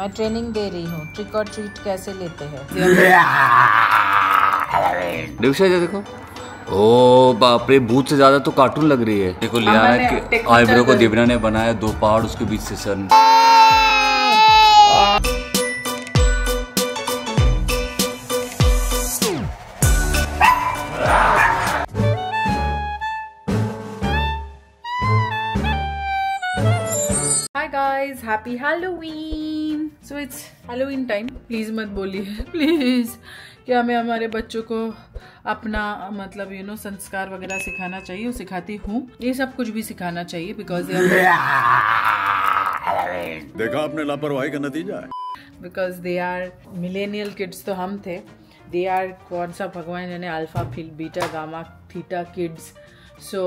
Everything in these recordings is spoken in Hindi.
मैं ट्रेनिंग दे रही हूँ। ट्रिक और ट्रीट कैसे लेते हैं? ये देखो। ओ बाप रे भूत से ज़्यादा तो कार्टून लग रही है। देखो लिया मैंने है technical आईब्रो को देवना ने बनाया दो पहाड़ उसके बीच से sun hi guys happy Halloween so it's Halloween time please मत बोलिए। प्लीज़ क्या मैं हमारे बच्चों को अपना मतलब यू नो संस्कार वगैरह सिखाना चाहिए और सिखाती हूँ। ये सब कुछ भी सिखाना चाहिए बिकॉज़ देखा आपने लापरवाही का नतीजा है। Because they are millennial kids तो हम थे। दे आर कौन सा भगवान यानी alpha fill beta gamma theta kids so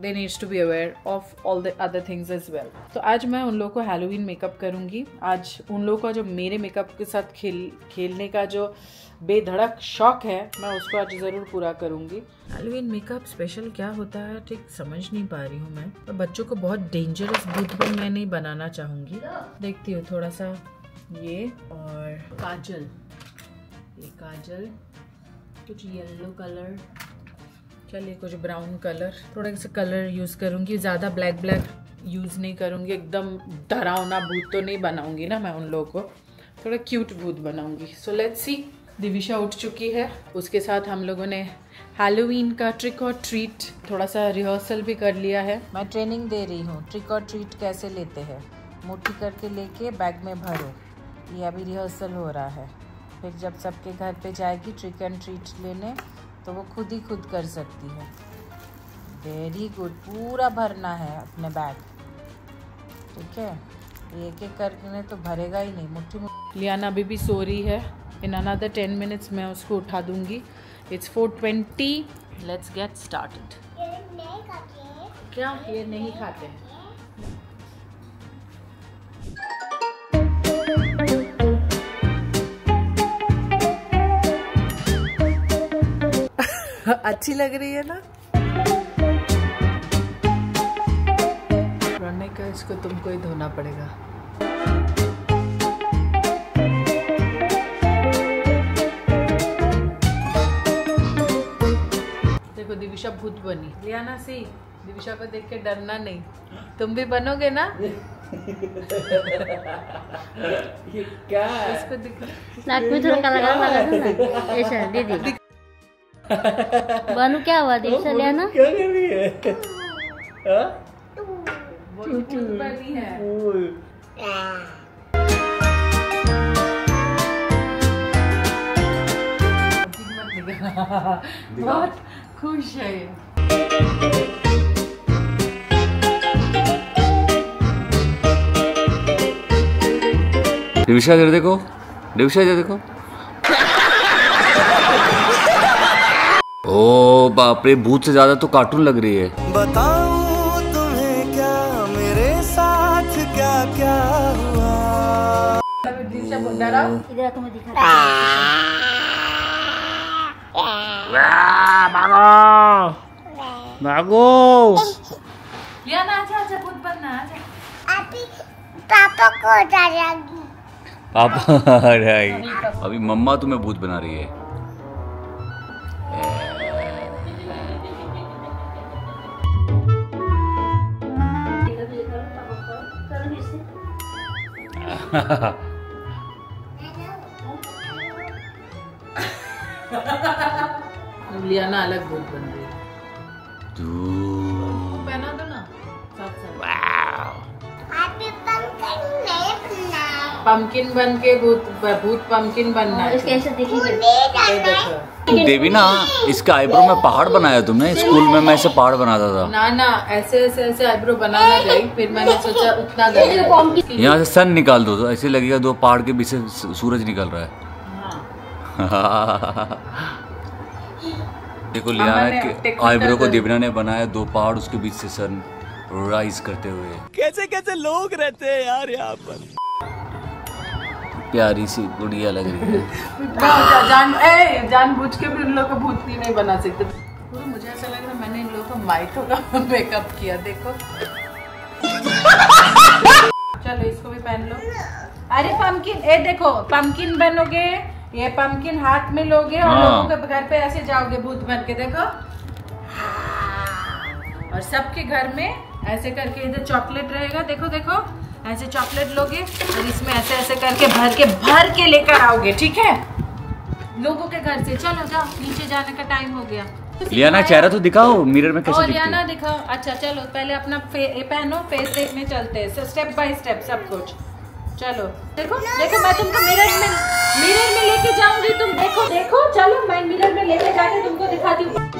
they needs to be aware of all the other things as well तो आज मैं उन लोगों को हेलोवीन मेकअप करूँगी। आज उन लोगों का जो मेरे मेकअप के साथ खेल, खेलने का जो बेधड़क शौक है, मैं उसको आज ज़रूर पूरा करूँगी। हेलोवीन मेकअप स्पेशल क्या होता है? ठीक, समझ नहीं पा रही हूँ मैं। पर बच्चों को बहुत डेंजरस भूत भी मैं नहीं बनाना चाहूँगी। देखती हूँ थोड़ा सा ये और काजल। ये काजल, कुछ येलो कलर चलिए कुछ ब्राउन कलर थोड़ा सा कलर यूज़ करूँगी. ज़्यादा ब्लैक ब्लैक यूज़ नहीं करूँगी. एकदम डरावना भूत तो नहीं बनाऊँगी ना मैं उन लोगों को. थोड़ा क्यूट भूत बनाऊँगी. सो लेट्स सी दिविशा उठ चुकी है. उसके साथ हम लोगों ने हेलोवीन का ट्रिक और ट्रीट थोड़ा सा रिहर्सल भी कर लिया है. मैं ट्रेनिंग दे रही हूँ. ट्रिक और ट्रीट कैसे लेते हैं? मुट्ठी करके लेके बैग में भरो. ये अभी रिहर्सल हो रहा है. फिर जब सबके घर पे जाएगी ट्रिक एंड ट्रीट लेने तो वो खुद ही खुद कर सकती है। वेरी गुड पूरा भरना है अपने बैग ठीक है? एक एक करके तो भरेगा ही नहीं। मुट्ठी मुट्ठी लियाना अभी भी सो रही है। इन अनदर टेन मिनट्स मैं उसको उठा दूँगी। It's four twenty let's get started क्या? ये नहीं खाते? हैं अच्छी लग रही है ना? रोने का इसको तुमको ही धोना पड़ेगा। देखो दिविशा भूत बनी। लियाना सी दिविशा को देख के डरना नहीं। तुम भी बनोगे ना? ये क्या इसको दिखा नाक में थोड़ा काला काला लगा ना? ऐसा दीदी। बानू क्या हुआ? देख लिया ना? वो भूत बनी है। बहुत खुश है इधर देखो इधर देखो। ओ बाप रे भूत से ज़्यादा तो कार्टून लग रही है। बताऊँ तुम्हें क्या मेरे साथ क्या क्या हुआ? डराओ इधर तुम्हें दिखा लिया ना आजा आजा भूत बनना आजा। पापा को पापा अरे अभी मम्मा तुम्हें भूत बना रही है। लियाना अलग भूत बन रही पहना दो ना साथ साथ। वाव। पम्पकिन बन। के भूत भूत पम्पकिन बनना है इसके ऐसे दिखेगी देवी ना इसका आईब्रो में पहाड़ बनाया तुमने। स्कूल में मैं ऐसे पहाड़ बनाता था। ना ना ऐसे ऐसे ऐसे आईब्रो बनाना गई फिर मैंने सोचा उतना यहाँ से सन निकाल दो तो ऐसे लगेगा दो पहाड़ के बीच से सूरज निकल रहा हाँ। है। देखो लिया मैंने है technical आईब्रो को कर- देवना ने बनाया दो पहाड़ उसके बीच से सन राइज करते हुए। कैसे कैसे लोग रहते हैं यार यहाँ पर? प्यारी सी गुड़िया लग रही है। जान ए जान बुझ के भी उन लोग को भूतनी नहीं बना सकते। मुझे ऐसा लग रहा है मैंने इन लोगों को माइथो का मेकअप किया देखो। चलो इसको भी पहन लो। अरे पंपकिन ए देखो पंपकिन बनोगे ये पंपकिन हाथ में लोगे और हाँ। लोगों के घर पे ऐसे जाओगे भूत बन के देखो। और सबके घर में ऐसे करके इधर चॉकलेट रहेगा देखो देखो। ऐसे चॉकलेट लोगे और इसमें ऐसे ऐसे करके भर के भर के लेकर आओगे ठीक है? लोगों के घर से। चलो जाओ नीचे जाने का टाइम हो गया। लियाना चेहरा तो दिखाओ मिरर में कैसे लियाना दिखाओ। अच्छा चलो पहले अपना फे, पहनो फेस देखने चलते हैं। स्टेप बाय स्टेप सब कुछ। चलो देखो देखो मैं तुमको मिरर में मिरर में लेके जाऊँगी तुम देखो देखो चलो मैं मिरर में लेके जाके तुमको दिखाती हूँ।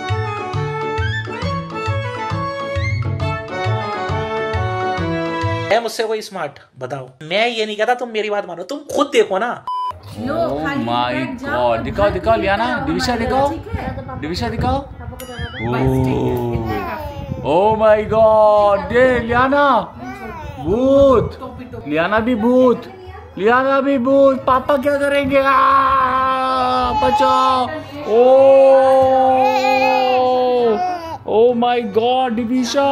है मुझसे कोई स्मार्ट बताओ। मैं ये नहीं कहता तुम मेरी बात मानो। तुम खुद देखो ना। लो Oh और दिखाओ, दिखाओ, लियाना, आओ दिविशा दिखाओ। दिविशा दिखाओ। ओ माय गॉड ये लियाना। भूत। लियाना भी भूत। लियाना भी भूत। पापा क्या करेंगे? बचाओ। Oh oh my god Divisha.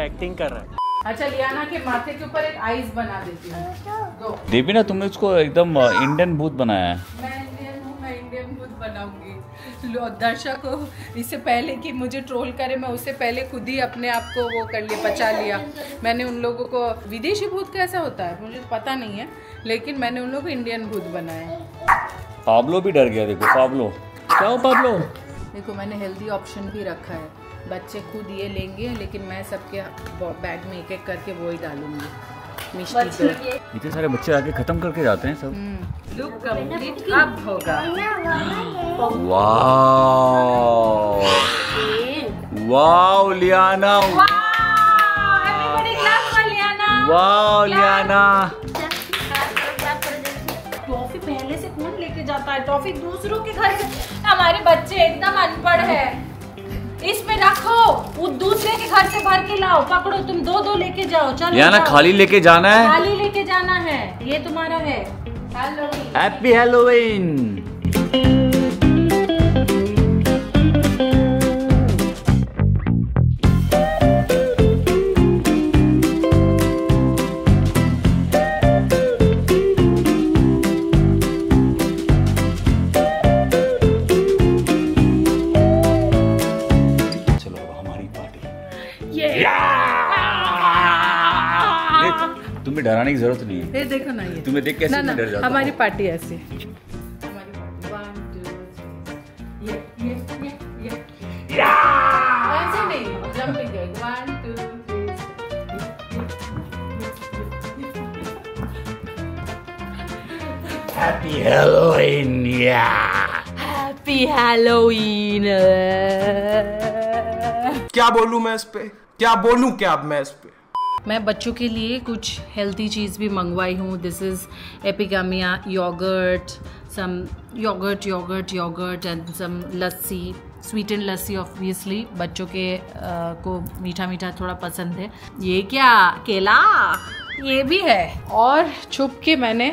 क्या एक्टिंग कर रहा है। अच्छा लियाना के माथे के ऊपर एक आइस बना देती हूँ। देवी ना तुमने उसको एकदम इंडियन भूत बनाया है। मैं इंडियन हूँ मैं इंडियन भूत बनाऊँगी। लो इससे पहले कि मुझे ट्रोल करे मैं उससे पहले खुद ही अपने आप को वो कर लिया बचा लिया। मैंने उन लोगों को विदेशी भूत कैसा होता है? मुझे पता नहीं है लेकिन मैंने उन लोगों को इंडियन भूत बनाया पाब्लो भी डर गया देखो पाब्लो। क्या हो पाब्लो? देखो मैंने हेल्दी ऑप्शन भी रखा है। बच्चे खुद ये लेंगे लेकिन मैं सबके बैग में एक एक करके वो ही डालूँगी। मिष्टी को इतने सारे बच्चे आके खत्म करके जाते हैं सब। लुक कंप्लीट अब होगा? Wow. Wow Liana. Wow Liana. Toffee पहले से कौन लेके जाता है? टॉफी दूसरों के घर हमारे बच्चे एकदम अनपढ़ है। इसमें रखो। वो दूसरे के घर से भर के लाओ। पकड़ो तुम दो दो लेके जाओ। चलो यहाँ ना खाली लेके जाना है? खाली लेके जाना है। ये तुम्हारा है। हैप्पी हेलोवीन तुम्हें डराने की ज़रूरत नहीं है। ये देखो ना ये। तुम्हें देख कैसे ना ना डर जाता हमारी पार्टी ऐसी हमारी पार्टी वन टू ये ये ये ये ऐसे। नहीं jumping one two happy Halloween या हैप्पी हैलोवीन क्या बोलूँ मैं इस पे? क्या बोलूँ क्या अब मैं इस पे? मैं बच्चों के लिए कुछ हेल्दी चीज़ भी मंगवाई हूँ। This is Epigamia yogurt some yogurt yogurt yogurt and some lassi sweet and lassi obviously बच्चों के अ, को मीठा मीठा थोड़ा पसंद है। ये क्या? केला? ये भी है। और छुप के मैंने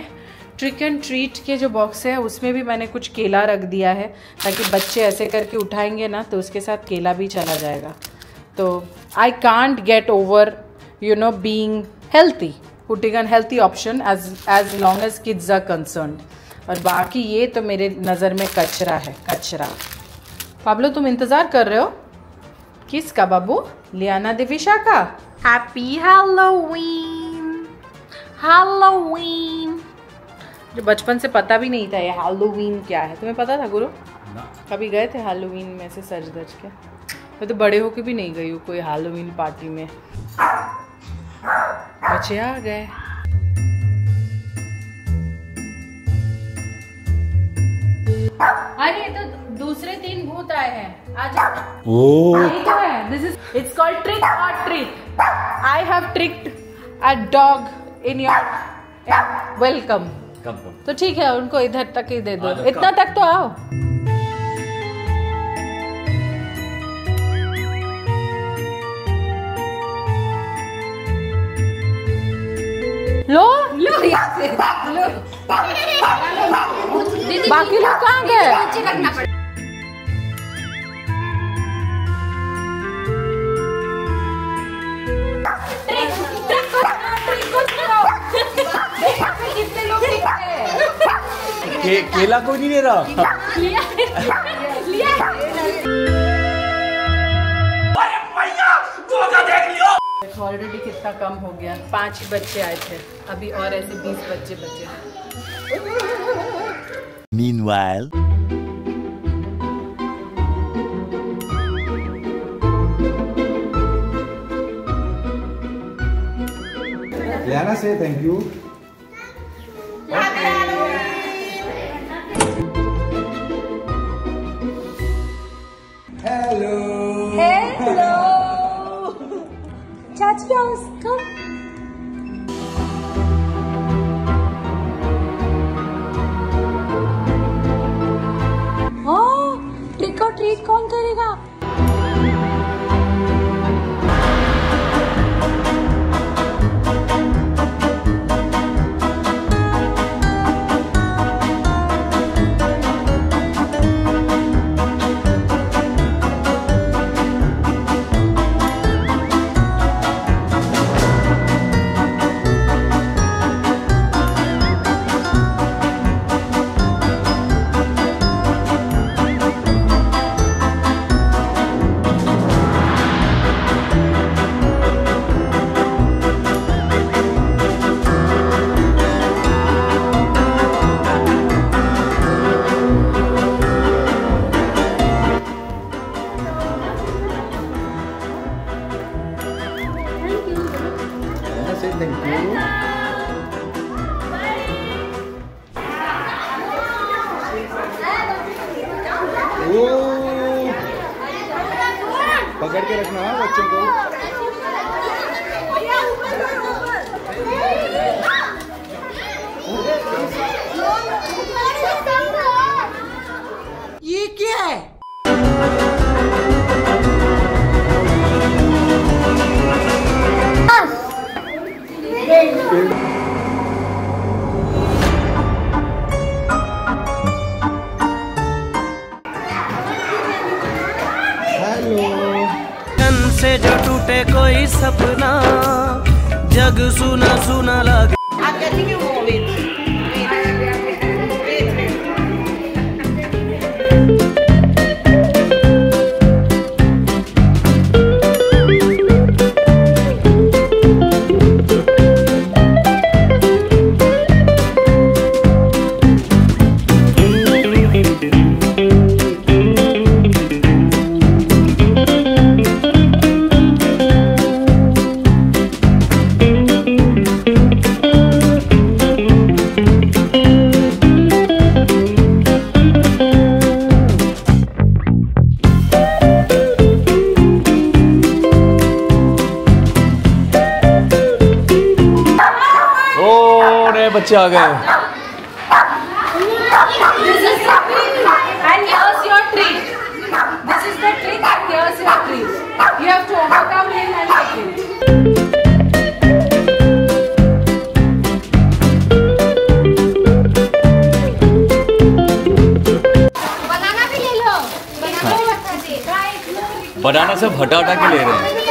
ट्रिक एंड ट्रीट के जो बॉक्स है उसमें भी मैंने कुछ केला रख दिया है ताकि बच्चे ऐसे करके उठाएँगे ना तो उसके साथ केला भी चला जाएगा। तो I can't get over you know being healthy putting an healthy option as as long as kids are concerned. और बाकी ये तो मेरे नज़र में कचरा है कचरा। पाब्लो तुम इंतज़ार कर रहे हो? किसका बाबू? लियाना दिविशा का? हैप्पी हैलोवीन हैलोवीन जो बचपन से पता भी नहीं था ये हैलोवीन क्या है। तुम्हें पता था गुरु? कभी गए थे हैलोवीन में से सच दर्ज के? मैं तो बड़े होके भी नहीं गई हूँ कोई हैलोवीन पार्टी में। बच्चे आ गए। अरे तो दूसरे तीन भूत आए हैं। आज यही तो है। This is it's called trick और treat I have tricked a dog in your welcome तो ठीक है उनको इधर तक ही दे दो। इतना तक तो आओ। लो। लो लो। बाकी लोग कहाँ गए? केला कोई नहीं ले रहा। ऑलरेडी कितना कम हो गया पाँच ही बच्चे आए थे अभी और ऐसे बीस बच्चे बचे हैं Meanwhile. Liana say thank you. सुना सुना भी बता दे। बनाना सब हटा हटा के ले रहे हैं।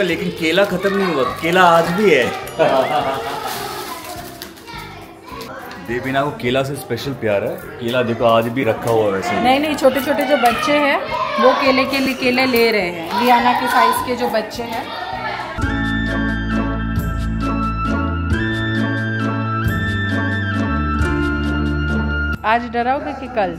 होगा लेकिन केला खत्म नहीं हुआ केला आज भी है देवीना को केला से स्पेशल प्यार है केला देखो आज भी रखा हुआ वैसे नहीं नहीं छोटे छोटे जो बच्चे हैं वो केले के लिए केले ले रहे हैं लियाना के साइज़ के जो बच्चे हैं आज डराओगे कि कल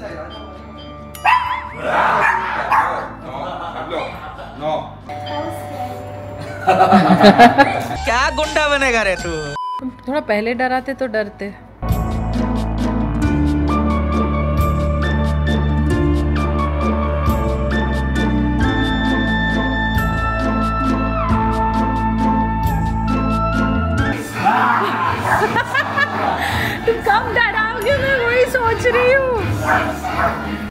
क्या गुंडा बनेगा रे तू? थोड़ा पहले डराते तो डरते। तुम कब डराओगे? मैं वही सोच रही हूँ।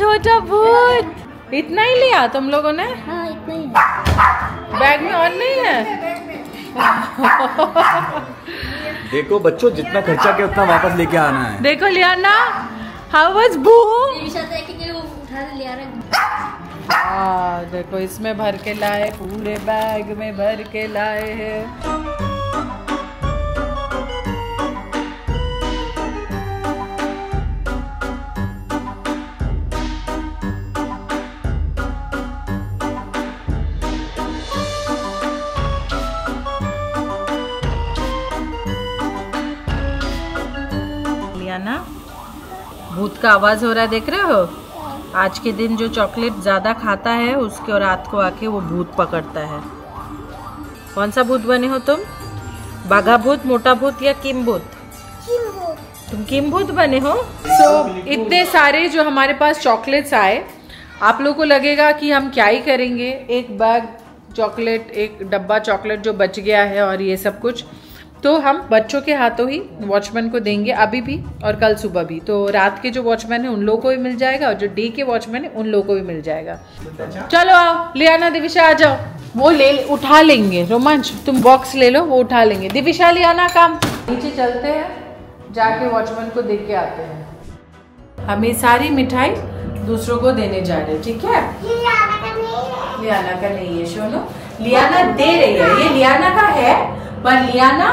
छोटा भूत। इतना ही लिया तुम लोगों ने? हाँ इतना ही। बैग में और नहीं है? देखो बच्चों जितना खर्चा किया उतना वापस लेके आना है। देखो लियाना हाउ वाज भू दिविशा एक एक वो उठा के लिया रहा। देखो इसमें भर के लाए पूरे बैग में भर के लाए हैं। भूत का आवाज़ हो रहा है देख रहे हो? आज के दिन जो चॉकलेट ज़्यादा खाता है उसके और रात को आके वो भूत पकड़ता है। कौन सा भूत बने हो तुम? बाघा भूत मोटा भूत या किम भूत? तुम किम भूत बने हो? सो so, इतने सारे जो हमारे पास चॉकलेट्स आए आप लोगों को लगेगा कि हम क्या ही करेंगे? एक बैग चॉकलेट एक डब्बा चॉकलेट जो बच गया है और ये सब कुछ। तो हम बच्चों के हाथों ही वॉचमैन को देंगे अभी भी और कल सुबह भी। तो रात के जो वॉचमैन है उन लोगों को भी मिल जाएगा और जो डे के वॉचमैन है उन लोगों को भी मिल जाएगा। चलो आओ लियाना दिविशा आ जाओ। वो ले उठा लेंगे। रोमांच तुम बॉक्स ले लो वो उठा लेंगे। दिविशा लियाना काम। नीचे चलते हैं जाके वॉचमैन को देख के आते हैं। हम सारी मिठाई दूसरों को देने जा रहे ठीक है? लियाना का नहीं है। सुनो लियाना दे रही है। ये लियाना का है पर लियाना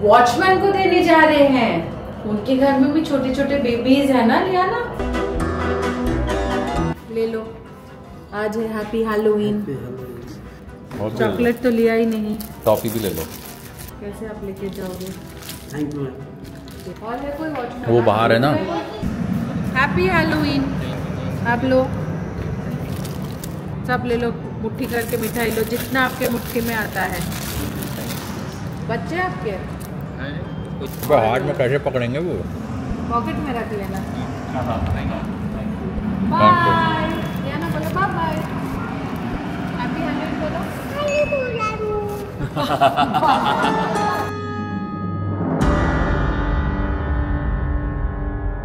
वॉचमैन को देने जा रहे हैं। उनके घर में भी छोटे छोटे बेबीज है ना लियाना? ले लो। आज है हैप्पी हैलोवीन चॉकलेट तो लिया ही नहीं। टॉफी भी ले लो। कैसे आप लेके जाओगे? और है कोई वॉचमैन? वो बाहर है ना। हैप्पी हैलोवीन आप लो। सब ले लो। मुट्ठी करके मिठाई लो। जितना आपके मुट्ठी में आता है। बच्चे आपके? हाथ में कैसे पकड़ेंगे वो। पॉकेट में रख लेना। बाय बाय लियाना बोलो बाय बाय हैप्पी हैलोवीन बोलो।